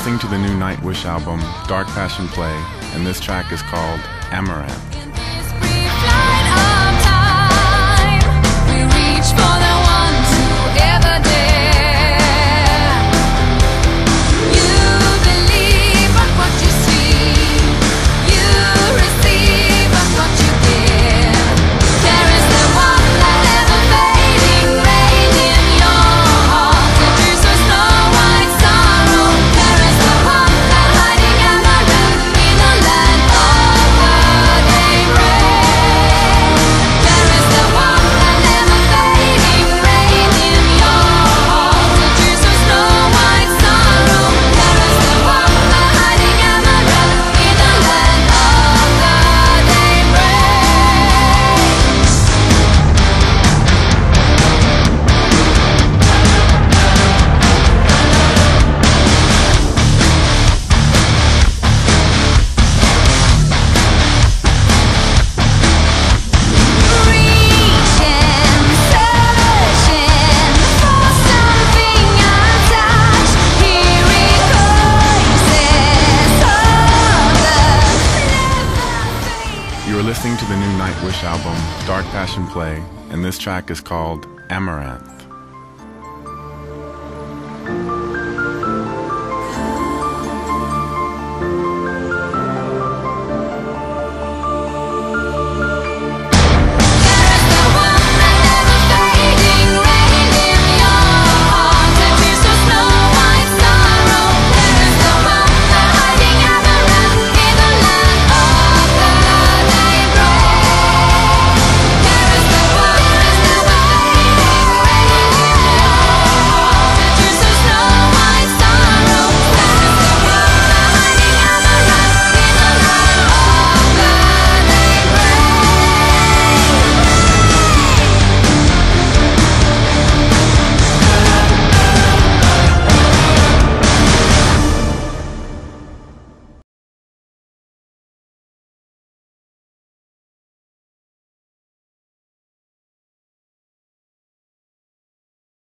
listening to the new Nightwish album, Dark Passion Play, and this track is called Amaranth. listening to the new Nightwish album, Dark Passion Play, and this track is called Amaranth.